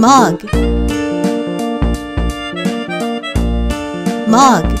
mug. Mug.